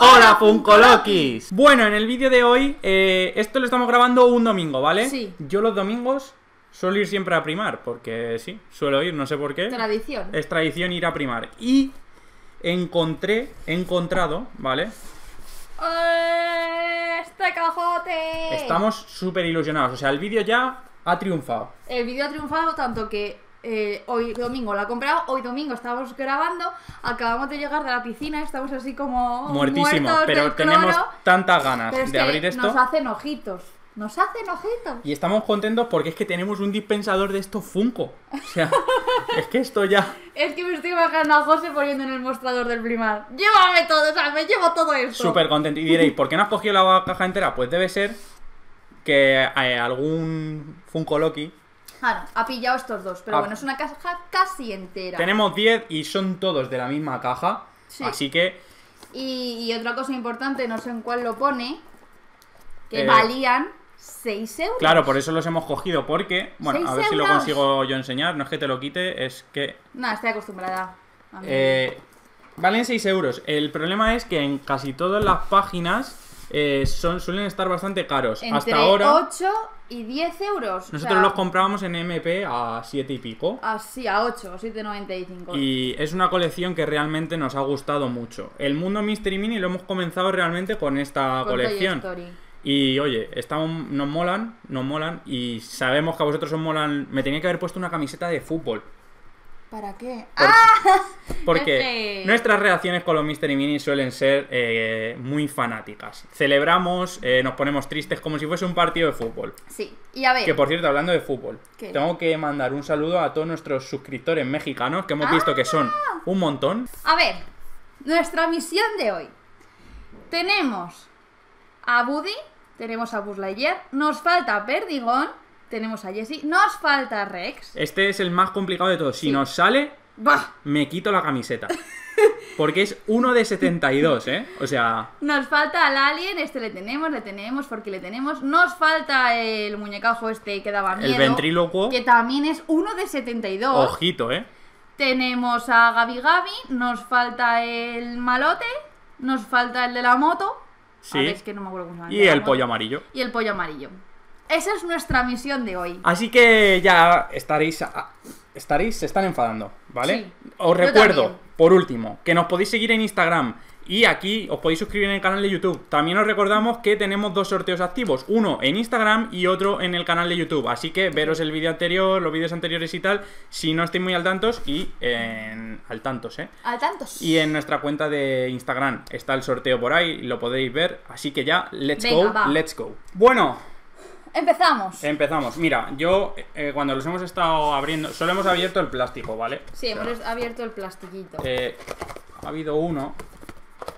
¡Hola, Funkolokis! Bueno, en el vídeo de hoy, eh, esto lo estamos grabando un domingo, ¿vale? Sí. Yo los domingos suelo ir siempre a primar, porque sí, suelo ir, no sé por qué. Tradición. Es tradición ir a primar. Y encontré, he encontrado, ¿vale? ¡Eh, ¡Este cajote! Estamos súper ilusionados. O sea, el vídeo ya ha triunfado. El vídeo ha triunfado tanto que eh, hoy domingo lo ha comprado, hoy domingo estábamos grabando, acabamos de llegar de la piscina, estamos así como Muertísimo. muertos Pero tenemos cloro, tantas ganas pero es de que abrir esto. Nos hacen ojitos. Nos hacen ojitos. Y estamos contentos porque es que tenemos un dispensador de estos Funko. O sea, es que esto ya. Es que me estoy imaginando a José poniendo en el mostrador del primar. Llévame todo, o sea, me llevo todo esto. Súper contento. Y diréis, ¿por qué no has cogido la caja entera? Pues debe ser que eh, algún Funko Loki. Claro, ha pillado estos dos, pero Ah. bueno, es una caja casi entera. Tenemos 10 y son todos de la misma caja. Sí. Así que Y, y otra cosa importante, no sé en cuál lo pone, que Eh, valían 6 euros. Claro, por eso los hemos cogido, porque, bueno, a ¡Seis ver si lo euros! consigo yo enseñar, no es que te lo quite, es que No, estoy acostumbrada. a mí. eh, valen 6 euros. El problema es que en casi todas las páginas eh, son, suelen estar bastante caros. Entre Hasta ahora, 8 y 10 euros. nosotros los comprábamos en MP a 7 y pico. Así, a 8, 7,95. Y es una colección que realmente nos ha gustado mucho. El mundo Mystery Mini lo hemos comenzado realmente con esta Con colección. Y oye, estamos, nos molan, nos molan y sabemos que a vosotros os molan. Me tenía que haber puesto una camiseta de fútbol. ¿Para qué? Por- ¡Ah! Porque nuestras reacciones con los Mystery Mini suelen ser eh, muy fanáticas. Celebramos, eh, nos ponemos tristes como si fuese un partido de fútbol. Sí, y a ver. Que por cierto, hablando de fútbol, ¿Qué? tengo que mandar un saludo a todos nuestros suscriptores mexicanos que hemos visto que son Ah. un montón. A ver, nuestra misión de hoy. Tenemos a Buddy, tenemos a Buzz Lightyear, nos falta Perdigon, tenemos a Jessie, nos falta Rex. Este es el más complicado de todos. Si Sí. nos sale, Bah, me quito la camiseta. Porque es uno de 72, ¿eh? O sea, nos falta al Alien, este le tenemos, le tenemos, porque le tenemos. Nos falta el muñecajo este que daba miedo. el ventrílocuo, Que también es uno de 72. ojito, ¿eh? Tenemos a Gabi Gabi, nos falta el malote, nos falta el de la moto. Sí. A ver, es que no me acuerdo cómo se llama. Y el pollo amarillo. Y el pollo amarillo. Esa es nuestra misión de hoy. Así que ya estaréis. a- Estaréis, se están enfadando, ¿vale? Sí. Os recuerdo, por último, que nos podéis seguir en Instagram y aquí os podéis suscribir en el canal de YouTube. También os recordamos que tenemos dos sorteos activos, uno en Instagram y otro en el canal de YouTube. Así que veros el vídeo anterior, los vídeos anteriores y tal, si no estáis muy al tantos y en al tantos, ¿eh? Al tantos. Y en nuestra cuenta de Instagram está el sorteo por ahí, lo podéis ver. Así que ya, let's Venga, go, va. let's go. Bueno, Empezamos. Empezamos. Mira, yo eh, cuando los hemos estado abriendo, solo hemos abierto el plástico, ¿vale? Sí, O sea, hemos abierto el plastiquito. eh, ha habido uno.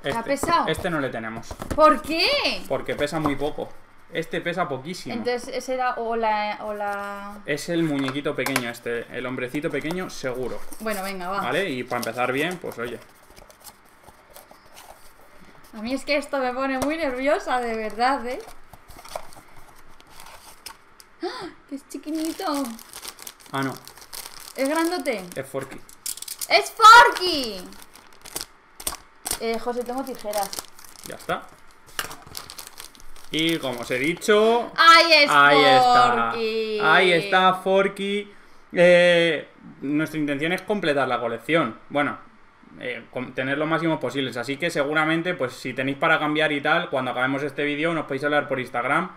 Este, pesado? Este no le tenemos, ¿Por qué? porque pesa muy poco. Este pesa poquísimo. Entonces, ese era o la, o la... Es el muñequito pequeño este, el hombrecito pequeño seguro, Bueno, venga, va. ¿vale? Y para empezar bien, pues oye. A mí es que esto me pone muy nerviosa, de verdad, ¿eh? ¡Ah! ¡Que es chiquinito! Ah, no, ¿Es grandote? es Forky. ¡Es Forky! Eh, José, tengo tijeras. Ya está. Y como os he dicho, ¡Ahí es Ahí está. Ahí está Forky. Eh, nuestra intención es completar la colección. Bueno, eh, tener lo máximo posibles. Así que seguramente, pues si tenéis para cambiar y tal, cuando acabemos este vídeo nos podéis hablar por Instagram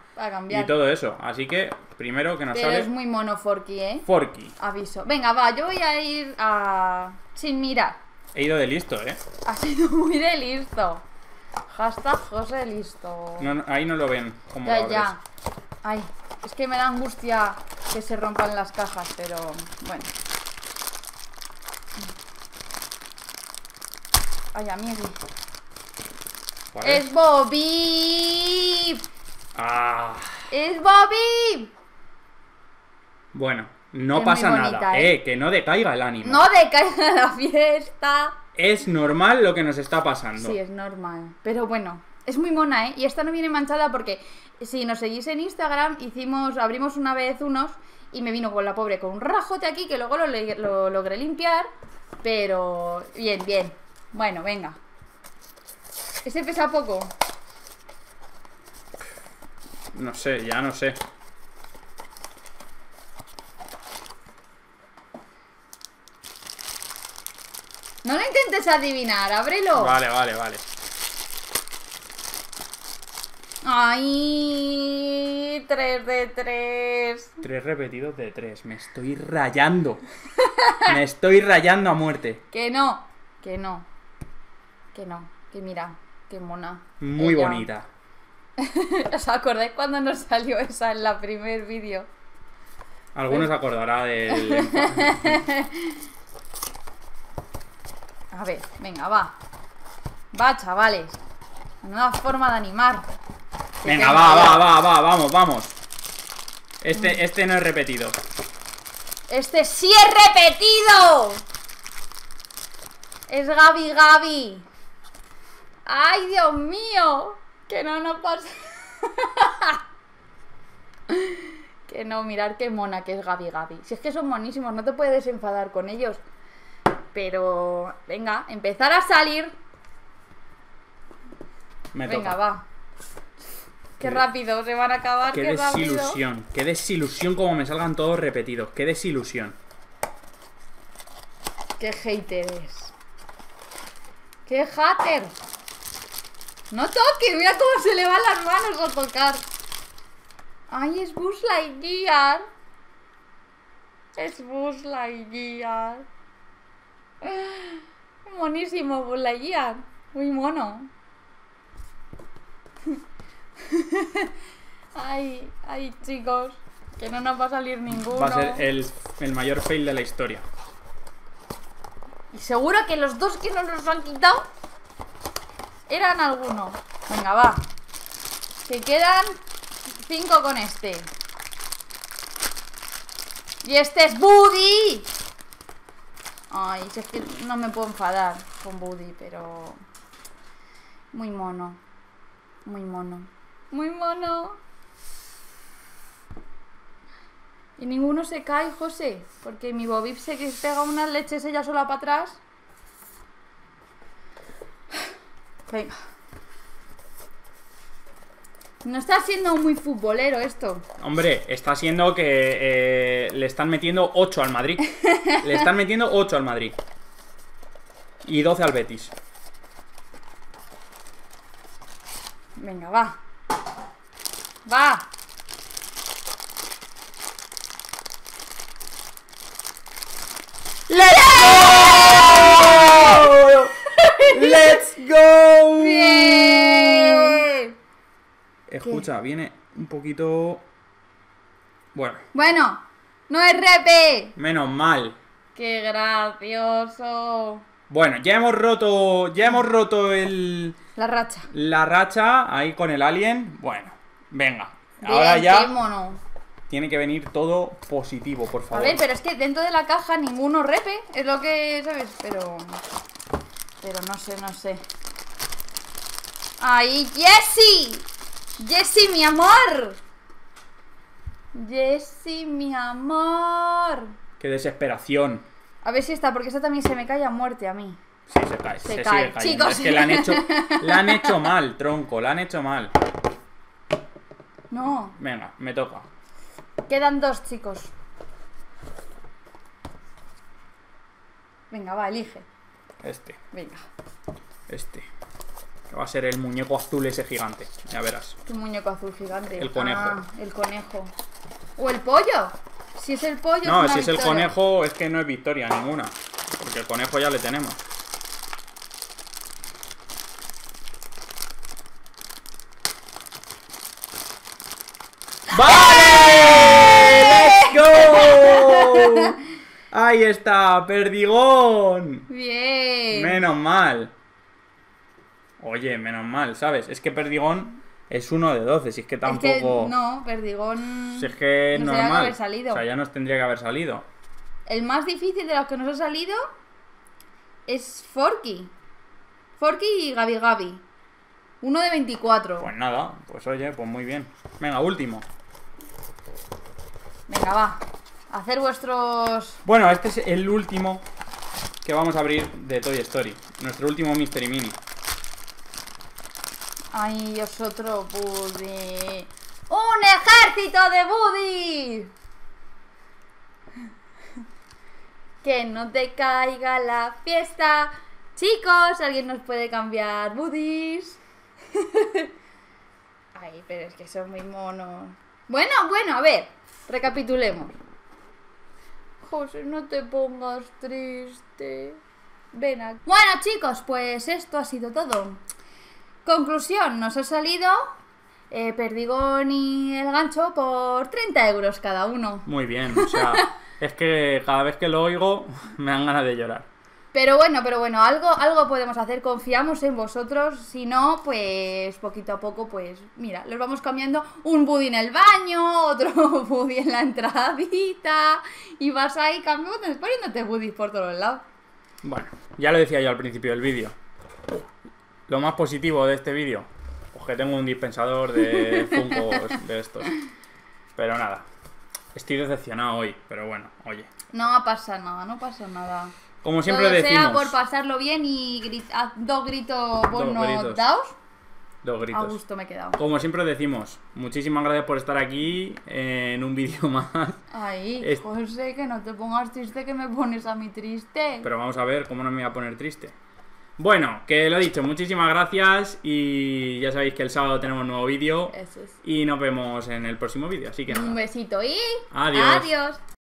y todo eso. Así que primero que nos Pero sale es muy mono Forky, ¿eh? Forky. Aviso. Venga, va, yo voy a ir a... sin mirar. He ido de listo, ¿eh? Ha sido muy de listo. Hashtag José listo. No, no, ahí no lo ven. Como ya, ya. Ay, es que me da angustia que se rompan las cajas, pero bueno. Ay, amigo. ¿Vale? ¡Es Bobby! Ah, ¡Es Bobby! bueno, no Es pasa bonita, nada. ¿eh? Eh, que no decaiga el ánimo. ¡No decaiga la fiesta! Es normal lo que nos está pasando. Sí, es normal. Pero bueno, es muy mona, ¿eh? Y esta no viene manchada porque si nos seguís en Instagram, hicimos, abrimos una vez unos y me vino con la pobre con un rajote aquí que luego lo logré limpiar. Pero bien, bien. Bueno, venga. Ese pesa poco. No sé, ya no sé. No lo intentes adivinar, ábrelo. Vale, vale, vale. Ay, 3 de 3. Tres repetidos de tres. Me estoy rayando. Me estoy rayando a muerte. Que no, que no. Que no, que mira, qué mona. Muy Ella. bonita. ¿Os acordáis cuando nos salió esa en la primer vídeo? Algunos acordará del. A ver, venga, va. Va, chavales. Nueva forma de animar. Venga, va, va, va, va, vamos, vamos. Este, este no es repetido. Este sí es repetido. Es Gaby Gaby. Ay, Dios mío. Que no nos pasa. que no, mirar qué mona que es Gaby Gaby. Si es que son monísimos, no te puedes enfadar con ellos. Pero, venga, empezar a salir. Me venga, toca. va. Qué rápido, se van a acabar. Qué Qué, rápido. desilusión. Qué desilusión como me salgan todos repetidos. Qué desilusión. Qué hater es. Qué hater. No toque, mira cómo se le van las manos a tocar. Ay, es Buzz Lightyear. Es Buzz Lightyear. Monísimo Buzz Lightyear. Muy mono. Ay, ay, chicos. Que no nos va a salir ninguno. Va a ser el, el mayor fail de la historia. Y seguro que los dos que nos los han quitado eran alguno. Venga, va. Que quedan cinco con este. Y este es Buddy. Ay, si es que no me puedo enfadar con Buddy, pero... Muy mono. Muy mono. Muy mono. Y ninguno se cae, José. Porque mi Bobip se pega unas leches ella sola para atrás. Venga. No está siendo muy futbolero esto. Hombre, está siendo que eh, le están metiendo 8 al Madrid. le están metiendo 8 al Madrid. Y 12 al Betis. Venga, va. Va. ¡Let's go! Bien. Escucha, viene un poquito... Bueno, Bueno, no es repe. menos mal. Qué gracioso. Bueno, ya hemos roto. Ya hemos roto el. La racha. La racha ahí con el alien. Bueno, venga. Bien, Ahora ya mono. tiene que venir todo positivo, por A favor. ver, pero es que dentro de la caja ninguno repe, es lo que, ¿sabes? Pero... Pero no sé, no sé. ¡Ay, Jessie! ¡Jessie, mi amor! ¡Jessie, mi amor! Qué desesperación. A ver si está, porque esta también se me cae a muerte a mí. Sí, se cae. Se Se, cae. sigue. Chicos. Es que la han hecho. La han hecho mal, tronco. La han hecho mal. No, Venga, me toca. quedan dos, chicos. Venga, va, elige. Este, Venga. este. Que va a ser el muñeco azul ese gigante. Ya verás. Un muñeco azul gigante. El conejo. Ah, el conejo. O el pollo. Si es el pollo. No, una si es el conejo, es que no es victoria ninguna. Porque el conejo ya le tenemos. ¡Vale! ¡Let's go! Ahí está, perdigón. Bien. Menos mal. Oye, menos mal, ¿sabes? Es que perdigón es uno de 12, si es que Es tampoco... que no, Perdigón. Si es que es no tenía que normal. haber salido. O sea, ya nos tendría que haber salido. El más difícil de los que nos ha salido es Forky. Forky y Gabi Gabi. Uno de 24. Pues nada, pues oye, pues muy bien. Venga, último. Venga, va. Hacer vuestros. Bueno, este es el último que vamos a abrir de Toy Story. Nuestro último Mystery Mini. Ay, es otro Buddy. ¡Un ejército de Buddy! Que no te caiga la fiesta. Chicos, ¿alguien nos puede cambiar Buddies? Ay, pero es que son muy monos. Bueno, bueno, a ver, recapitulemos. José, no te pongas triste. Ven aquí. Bueno, chicos, pues esto ha sido todo. Conclusión, nos ha salido eh, Perdigón y el gancho por 30 euros cada uno. Muy bien, o sea, es que cada vez que lo oigo me dan ganas de llorar. Pero bueno, pero bueno, algo, algo podemos hacer, confiamos en vosotros, si no, pues poquito a poco, pues mira, los vamos cambiando, un buddy en el baño, otro buddy en la entradita, y vas ahí cambiando, poniéndote buddies por todos lados. Bueno, ya lo decía yo al principio del vídeo. Lo más positivo de este vídeo, pues que tengo un dispensador de Funkos de estos. Pero nada, estoy decepcionado hoy, pero bueno, oye. No pasa nada, no pasa nada. Como siempre Todo decimos, sea por pasarlo bien y grit- ah, dos gritos buenos daos. dos A gritos. gusto me he quedado. Como siempre decimos, muchísimas gracias por estar aquí en un vídeo más. Ay, Es- José, que no te pongas triste, que me pones a mí triste. Pero vamos a ver cómo no me voy a poner triste. Bueno, que lo he dicho, muchísimas gracias y ya sabéis que el sábado tenemos nuevo vídeo Eso es. y nos vemos en el próximo vídeo, así que nada. Un besito y Adiós. Adiós.